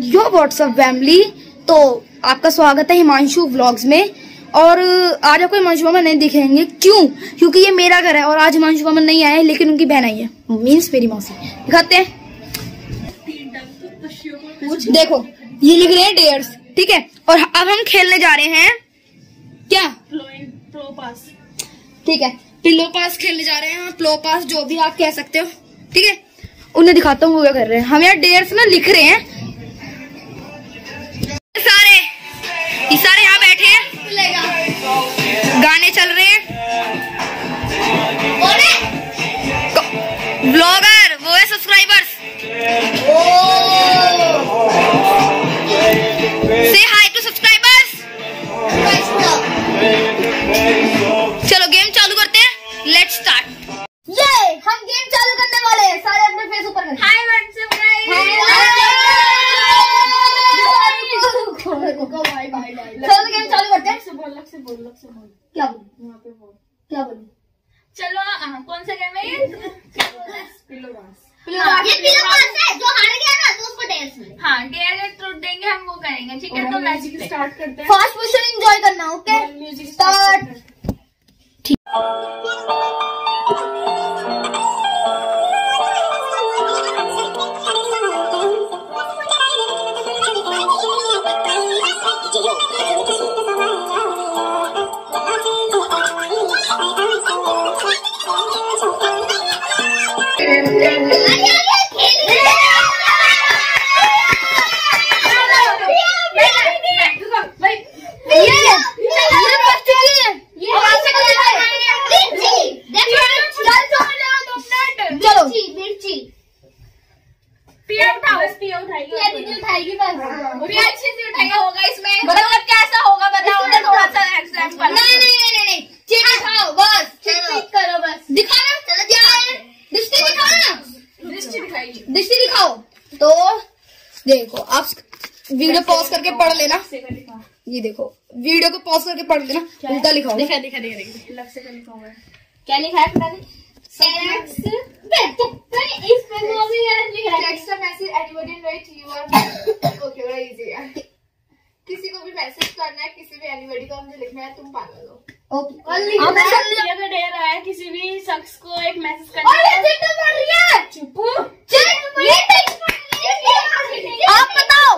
यो WhatsApp family. तो आपका स्वागत है हिमांशु व्लॉग्स में। और आज आपको हिमांशु मामा नहीं दिखेंगे। क्यों? क्योंकि ये मेरा घर है और आज हिमांशु मामा नहीं आए लेकिन उनकी बहन आई है। मीन्स मेरी मौसी। दिखाते हैं। देखो, ये लिख रहे हैं डेयर्स, ठीक है? और अब हम खेलने जा रहे हैं। क्या? प्रो पास ठीक है। पिलो पास खेलने जा रहे हैं प्लो पास, जो भी आप कह सकते हो। ठीक है? उन्हें दिखाता हूँ वो क्या कर रहे हैं। हम यार डेयर्स ना लिख रहे हैं। सारे हाँ, कौन सा गेम है ये? है जो हार गया ना तो उसको डेयर हाँ डेयर ट्रूथ देंगे हम वो करेंगे ठीक है? तो मैजिक स्टार्ट करते हैं। फ़र्स्ट पोजीशन एंजॉय करना ओके म्यूज़िक स्टार्ट ये ये बच चुकी है चलो मिर्ची पिया उठाओ बस पिया उठाएगी ये दीदी उठाएगी बस पिया अच्छे से उठाएगा होगा इसमें मतलब कैसा होगा बताओ ना थोड़ा सा एग्ज़ाम्पल नहीं नहीं नहीं नहीं चीट दिखाओ बस ठीक करो बस दिखाना क्या है दृष्टि दिखाओ ना दृष्टि दिखाएगी दृष्टि दिखाओ तो देखो आप वीडियो पॉज करके पढ़ लेना ये देखो वीडियो को पॉज करके पढ़ लेना उल्टा लिखाओ दिखा दिखा दिखा दिखा। लग से लिखा हुआ है? क्या लिखा है पता नहीं। सेक्स इसमें वो भी गलत लिखा है Text a message anybody and write you are okay बड़ा easy है। किसी को भी मैसेज करना है किसी भी एनीबॉडी को लिखना है तुम पागल हो। ओके है किसी भी शख्स को एक मैसेज करना और ये पढ़ रही है। चुप। चिट ये text पढ़ रही है। आप बताओ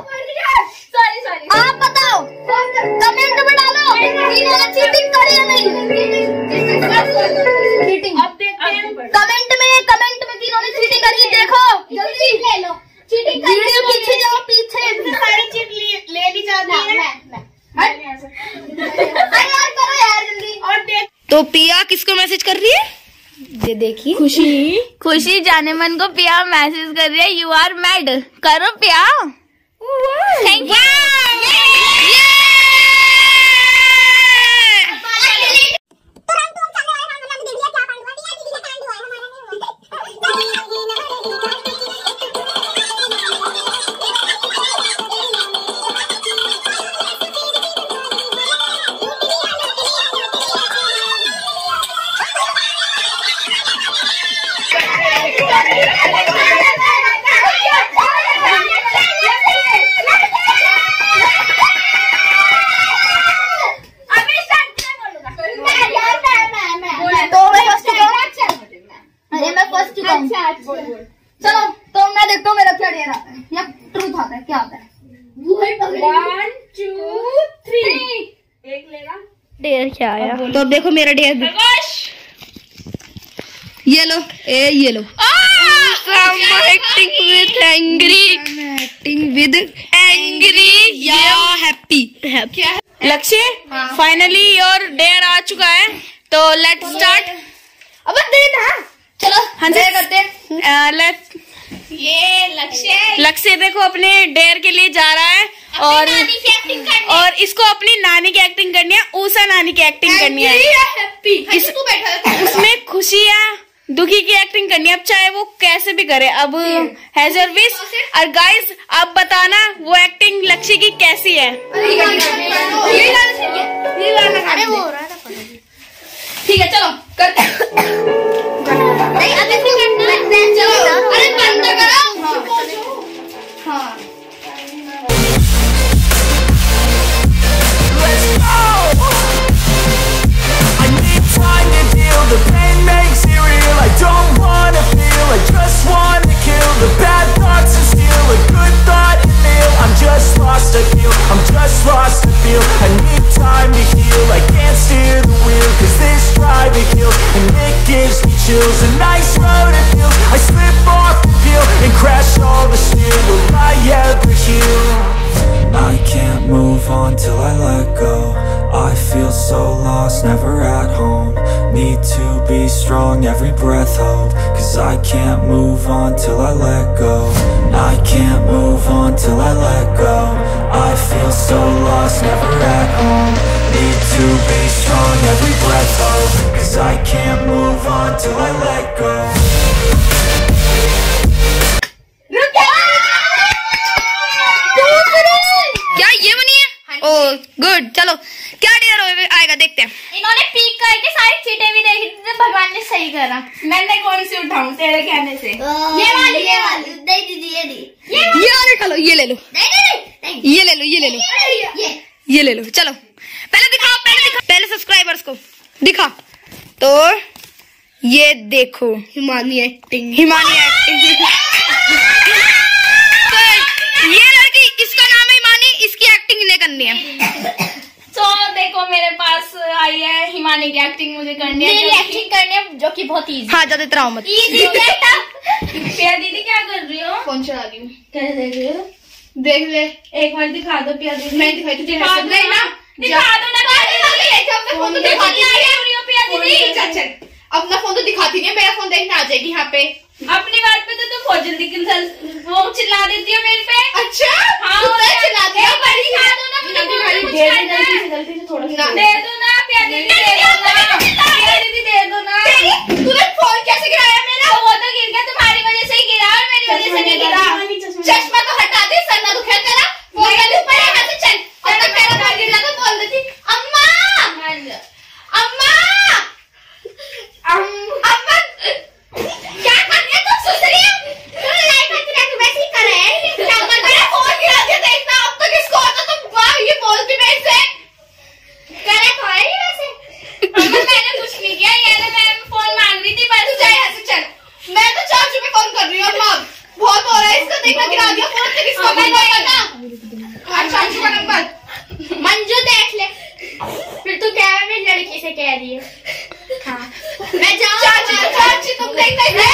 सॉरी सॉरी आप बताओ कमेंट में डालो इन्होंने चीटिंग करी या नहीं चीटिंग अब देखते हैं कमेंट में कमेंट में किन्होंने चीटिंग करी है देखो जल्दी ले लो चीटिंग वीडियो पीछे जाओ पीछे सारी चीट ले ले ली जाती है अरे यार करो यार जल्दी और देख तो पिया किसको मैसेज कर रही है ये देखिए। खुशी। खुशी जाने मन को पिया मैसेज कर रही है। यू आर मैड करो पिया। थैंक यू तो अब देखो मेरा ढेर ये लो ए ये लो। Acting with angry acting with angry या happy Lakshya finally your dare आ चुका है। तो लेट स्टार्ट अब दे ना चलो हाँ जी। करते लेट ये लक्ष्य लक्ष्य देखो अपने डेयर के लिए जा रहा है। और और इसको अपनी नानी की एक्टिंग करनी है ऊषा नानी की एक्टिंग करनी है। इस, उसमें खुशी है दुखी की एक्टिंग करनी है। अब चाहे वो कैसे भी करे अब हैज़ विश और गाइस आप बताना वो एक्टिंग लक्ष्य की कैसी है? ठीक है चलो करते नहीं अब ऐसे करना। चलो। अरे बंद करो। हाँ हाँ। don't wanna feel, I just wanna kill The bad thoughts and steal a good thought and feel. I'm just lost, I feel, I'm just lost, I feel. I need time to heal. I every breath hold Cause I can't move on till I let go I can't move on till I let go I feel so lost, never at home Need to be strong, every breath hold Cause I can't move on till I let go क्या ये बनी है ओ good चलो क्या dinner आएगा देखते हैं इन्होंने करा मैंने कौन सी उठाऊं? तेरे कहने से। ये वाली ये वाली। दे दीजिए ये दी ये ये वाले खा लो ये ले लो। ये ले लो ये ले लो। ये ये। ले लो चलो। पहले दिखाओ पहले दिखाओ। पहले सब्सक्राइबर्स को। दिखा। तो ये देखो। हिमानी एक्टिंग हिमानी एक्टिंग तो ये लड़की इसका नाम है हिमानी इसकी एक्टिंग इन्हें करनी है। आई है हिमानी की एक्टिंग मुझे करनी है मेरी एक्टिंग करनी है जो कि बहुत इजी हाँ ज़्यादा इतना मत इजी बेटा प्रिया दीदी क्या कर रही हो? फ़ोन चला रही हूँ। कैसे देख रही हो? देख ले। एक बार दिखा दो प्रिया दीदी। मैं दिखाई तुझे दिखा दो ना। दिखा दो ना। फ़ोन तो दिखा दिखाती दिया नहीं रही प्रिया दीदी। चल चल। अपना फ़ोन तो दिखाती नहीं है, मेरा फ़ोन देखने आ जाएगी यहाँ पे। अपनी बात पे तो तुम बहुत जल्दी वो चिल्ला देती हो मेरे पे। अच्छा? हाँ, तो और सही क्या? चला दिया बड़ी खा दो ना, मुझे कुछ दे दे ना प्यारी दीदी दे दो ना। प्रिया दीदी दे दो ना तूने फ़ोन कैसे गिराया मेरा तो वो तो गिर गया तुम्हारी वजह से ही गिरा और मेरी वजह से नहीं गिरा चश्मा तो हटा दे सर ना दुखे तेरा फ़ोन का ऊपर यहाँ से चल अब तक मेरा फ़ोन गिर जाता बोल देती अम्मा अम्मा अम- अम्मा क्या कर रही है तू सुसरी तू लाइट हट रहा तू वैसे ही कर रहा है क्या कर मेरा फ़ोन गिरा दिया देखना अब तक इसको होता तो वाह ये बोलती मेरे से करे तो है ही वैसे अम्मा मैंने कुछ नहीं किया ये तो मैं फ़ोन मांग रही थी तू बस जा यहाँ से चल मैं तो चाचू पे फ़ोन कर रही हूँ अम्मा बहुत हो रहा है इसका देखना गिरा दिया फ़ोन तक इसको मैं नहीं मंजू देख ले। फिर तू क्या है मेरी लड़की से कह रही है। हाँ। मैं जाऊँ चाची चाची तुम देख अम्मा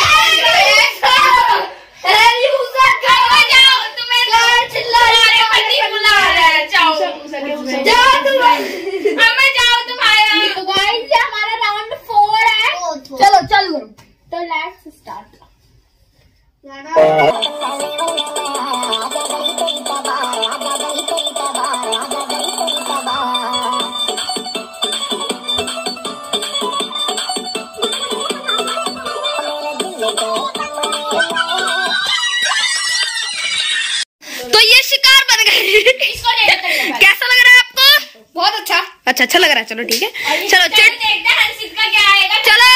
चलो ठीक है। चलो चिट देखते हैं हंसित का क्या आएगा। चलो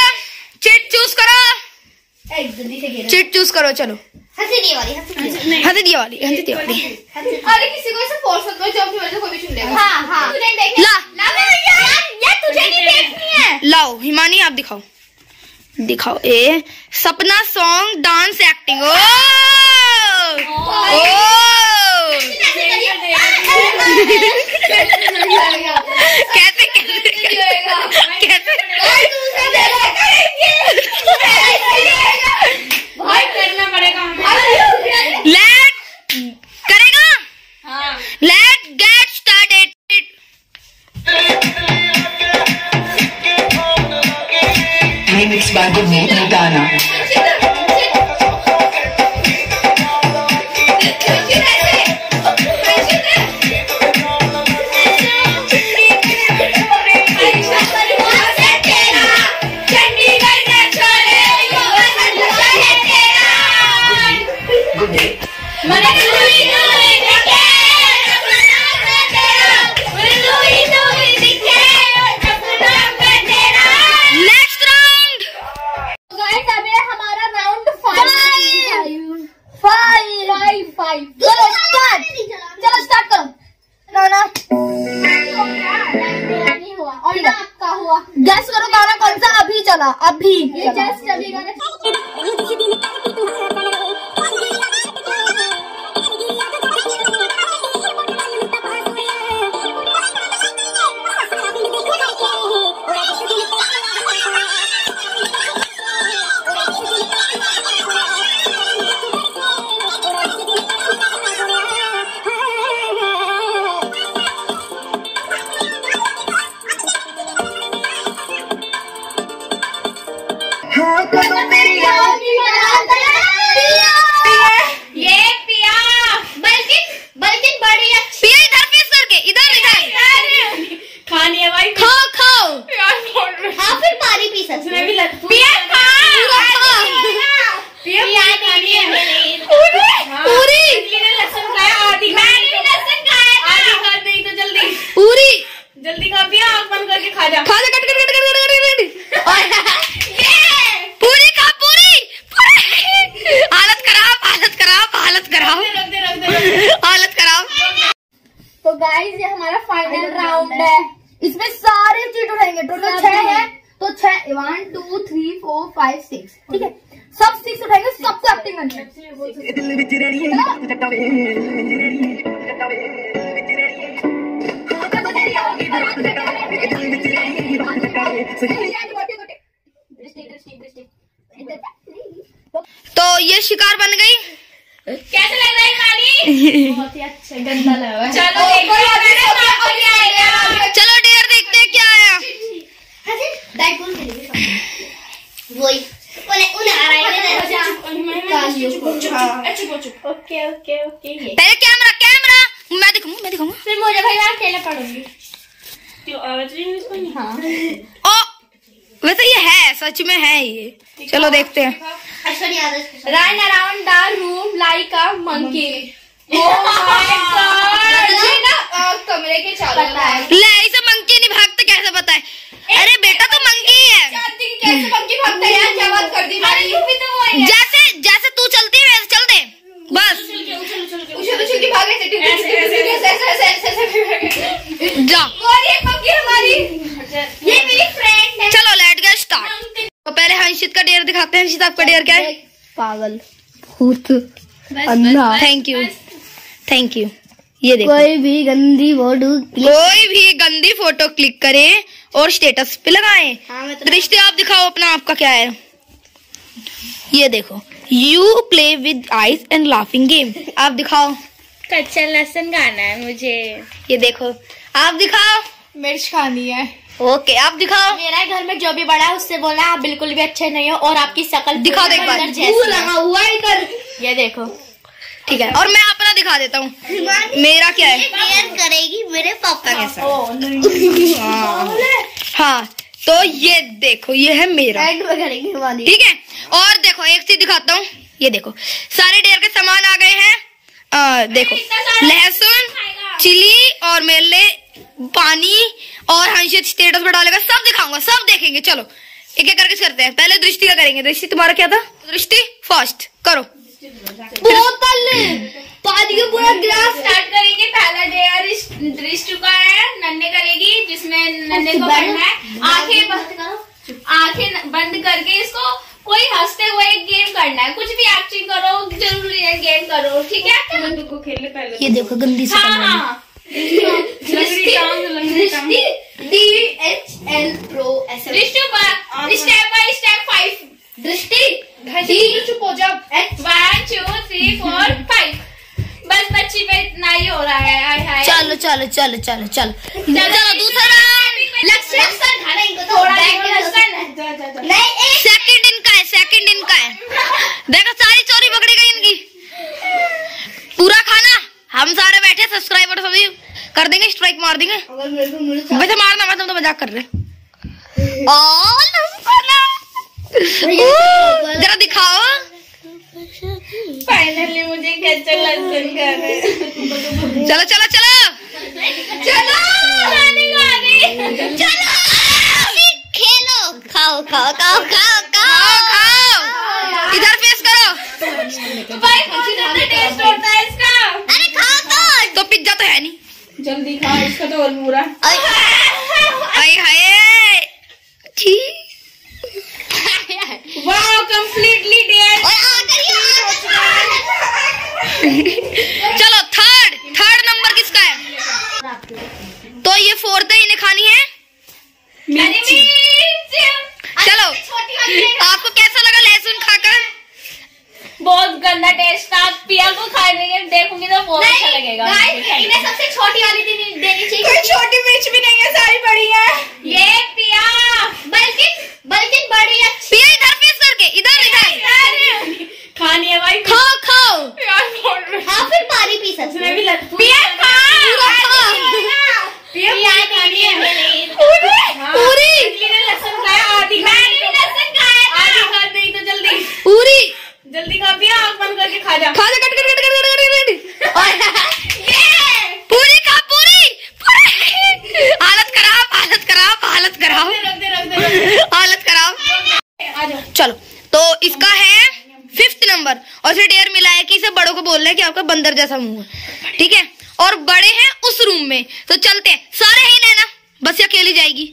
चिट चूज़ करो। चिट चूज़ करो चलो। हँसी वाली हँसी नहीं। वाली हँसी दिया वाली। अरे किसी को ऐसे फोर्स मत करो जब की वजह से कोई भी चुन लेगा। हाँ हाँ। तुझे नहीं देखना ला। ला यार। तुझे नहीं देखनी है। लाओ हिमानी आप दिखाओ। दिखाओ ए सपना सॉन्ग डांस एक्टिंग ओ! ओ! कैसे कैसे कैसे गाना कौन सा? अभी चला अभी जस्ट अभी गाना राउंड है। इसमें सारे चीट उठाएँगे टोटल छह है। तो छह one two three four five six ठीक है? सब सिक्स उठाएँगे सबको एक्टिंग है। तो ये शिकार बन गई। कैसे लग रहा है खाली? बहुत ही अच्छा गंदा लग रहा है। चलो चलो डेयर देखते हैं क्या आया। वही है ओके ओके ओके पहले कैमरा कैमरा मैं दिखाऊँगा मैं दिखाऊँगा। फिर मुझे भाई मैं अकेले पढ़ूँगी। तो आवाज़ नहीं हाँ। वैसे ये है सच में है ये चलो देखते हैं Aishwarya Yadav run around the room like a monkey oh my god ये ना अ, कमरे के चारों ले इसे मंकी नहीं भागते कैसे पता है अरे बेटा तो मंकी ही है कैसे पंखी भागता है यार क्या बात कर दी अरे मैंने भी तो वो है जैसे जैसे तू चलती है वैसे चल दे बस उछल उछल के भागे जा और ये पंखी हमारी ये मेरी फ्रेंड है चलो लेट गेट स्टार्ट तो पहले हंसित का डेयर दिखाते हैं हंसित आपका डेयर क्या? है पागल भूत। अंधा थैंक यू थैंक यू ये देखो। कोई भी गंदी फ़ोटो कोई भी गंदी फ़ोटो क्लिक करे और स्टेटस पे लगाए। हाँ मैं तो आप दिखाओ अपना आपका क्या है? ये देखो। You play with ice and laughing game आप दिखाओ। कच्चा लहसुन खाना है मुझे। ये देखो। आप दिखाओ। मिर्च खानी है। ओके आप दिखाओ। मेरा घर में जो भी बड़ा है उससे बोला आप बिल्कुल भी अच्छे नहीं हो और आपकी शकल दिखाओ दो एक बार। बंदर जैसी है। लगा हुआ है इधर। ये देखो। ठीक है और मैं अपना दिखा देता हूँ। मेरा क्या है? करेगी मेरे पापा के साथ। हाँ। तो ये देखो ये है मेरा। ठीक है और देखो एक चीज़ दिखाता हूँ। ये देखो सारे डेयर के सामान आ गए हैं। आ, देखो लहसुन चिली और मेरे लिए पानी और हंसित स्टेटस पर डालेगा सब दिखाऊँगा सब देखेंगे चलो। एक एक करके करते हैं। पहले दृष्टि का करेंगे। दृष्टि तुम्हारा क्या था? दृष्टि फ़र्स्ट करो। बोतल। पानी का पूरा गिलास स्टार्ट करेंगे। पहला डेयर दृष्टि का है नन्हे करेगी जिसमें नन्हे को करना है। आँखें बंद आँखें बंद करके इसको कोई हँसते हुए एक गेम करना है। कुछ भी एक्टिंग करो ज़रूरी है गेम करो ठीक है? को खेलने पहले ये देखो गंदी सी हाँ हाँ। एल प्रो ऐसे दृष्टि स्टेप बाय स्टेप फाइव दृष्टि चुप हो जा one two three four five बस बच्ची पे इतना ही हो रहा है हाय हाय। चलो चलो चलो चलो चलो। चलो दूसरा। लक्ष्य इनको तो थोड़ा नहीं सेकंड इनका है सेकंड इनका है। देखो सारी चोरी पकड़ी गई इनकी। हम सारे बैठे सब्सक्राइबर सभी कर देंगे स्ट्राइक मार देंगे। अगर मेरे को मिले वैसे मारना मैं तुम तो मज़ाक कर रहे जरा दिखाओ। फाइनली मुझे है चलो चलो चलो। चलो चलो खेलो। खाओ खाओ खाओ खाओ खाओ। खाओ इधर फेस करो भाई मुझे कितना टेस्ट होता है इसका अरे खाओ तो तो पिज्जा तो है नहीं इसका तो और बुरा हाय हाय छी वाओ कंप्लीटली डेड और आकर ये चलो थर्ड थर्ड नंबर किसका है तो ये फोर्थ है इन्हें खानी है चलो आपको कैसा लगा लहसुन खाकर बहुत गंदा टेस्ट था पिया को खाने के अच्छा लगेगा। इन्हें सबसे छोटी वाली देनी चाहिए कोई छोटी मिर्च भी नहीं है सारी बड़ी है। ये पिया बल्कि बल्कि बड़ी अच्छी। पिया इधर फेस करके इधर इधर। खानी है भाई खाओ खाओ। हाँ फिर पानी पी सकते हैं। पिया खा। पिया खानी है। पूरी? लहसुन खाया आधी मैंने लहसुन खाया आधी खा नहीं तो जल्दी। पूरी? जल्दी खा पिया आँख बंद करके खा जा। खा जा कट कट कट कट पूरी खा पूरी पूरी हालत खराब हालत खराब हालत खराब रख दे रख दे हालत खराब आ जाओ चलो तो इसका है फिफ्थ नंबर और फिर डेयर मिला है कि इसे बड़ों को बोलना है कि आपका बंदर जैसा मुँह है ठीक है और बड़े हैं उस रूम में तो चलते हैं सारे ही नैना बस ये अकेली जाएगी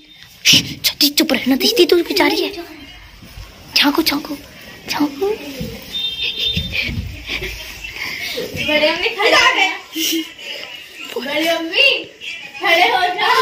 छती चुप रहना दीदी तू बेचारी है झांको झांको झांको बड़े मम्मी खड़े हो जाओ। बड़े मम्मी खड़े हो जाओ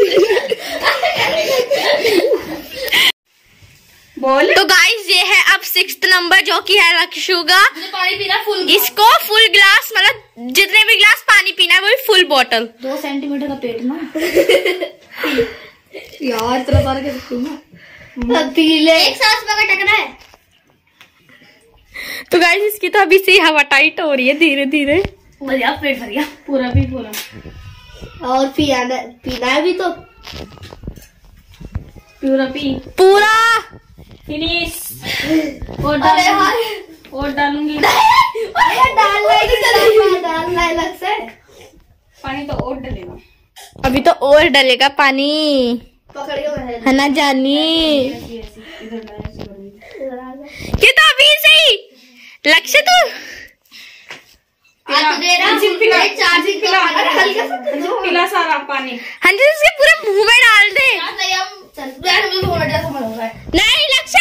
बोल। तो गाइस ये है अब सिक्स नंबर जो कि है लक्षु का पानी पीना फुल इसको फुल ग्लास मतलब जितने भी ग्लास पानी पीना है वो भी फुल बोतल दो सेंटीमीटर का पेट ना। यार इतना सारा कैसे पीऊँगा पीले एक सांस में टकना है। तो गाइस इसकी तो अभी से हवा टाइट हो रही है धीरे धीरे। बढ़िया पेट भर गया। पूरा भी पूरा। और पियाना पीना है भी तो। पूरा पी। पूरा। फिनिश और और डालूँगी डालना है है अलग से। पानी तो और डलेगा। अभी तो और डलेगा पानी। पकड़ के मैं है ना जानी। ये तो अभी से ही? लक्ष्य तो? आज दे पिला, चार्जिंग पिला, अरे हल्का सा कर दो पिला सारा पानी। हाँ जी उसके पूरे मुँह में डाल दे। नहीं हम चल यार मुझे दो मिनट समझ हो रहा है नहीं लक्ष्य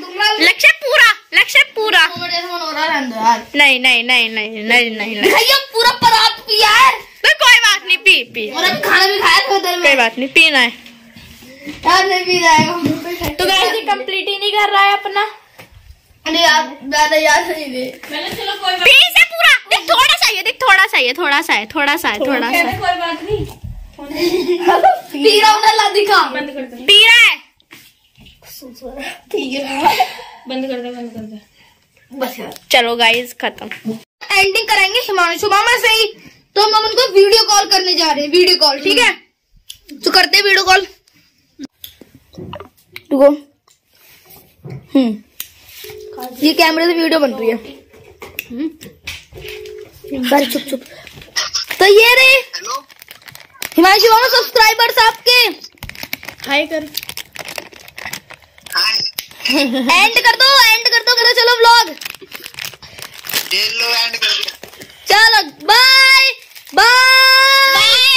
दूँगा लक्ष्य पूरा लक्ष्य पूरा दो मिनट समझ हो रहा है रहने दो यार नहीं नहीं नहीं नहीं नहीं नहीं नहीं पूरा परात पिया है तो कोई बात नहीं पी पी। और अब खाना भी खाया था उधर में। कोई बात नहीं पीना है। यार नहीं पी जाएगा तो गाइस ये कंप्लीट ही। नहीं कर रहा है अपना। नहीं यार ज़्यादा याद नहीं दे। मैंने चलो कोई बात पी से पूरा। देख थोड़ा सा ही है देख थोड़ा सा ही है थोड़ा सा है थोड़ा सा है थोड़ा सा कोई बात नहीं। पी रहा हूँ ना ला दिखा बंद कर दे। पी रहा है। ठीक है। बंद कर दे बंद कर दे। बस यार। चलो गाइस खत्म। एंडिंग करेंगे हिमांशु मामा से ही। तो हम उनको वीडियो कॉल करने जा रहे हैं वीडियो कॉल ठीक है? तो करते हैं वीडियो कॉल रुको। हम्म। ये कैमरे से वीडियो बन रही है। हम्म। बस चुप चुप। तो ये रे हिमांशु मामा सब्सक्राइबर्स आपके। हाय कर। एंड कर दो एंड कर दो करो चलो ब्लॉग चलो बाय बाय